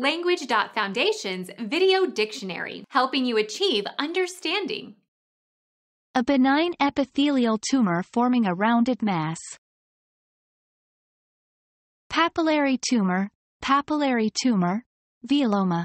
Language.Foundation's Video Dictionary, helping you achieve understanding. A benign epithelial tumor forming a rounded mass. Papillary tumor, papillary tumor, villoma.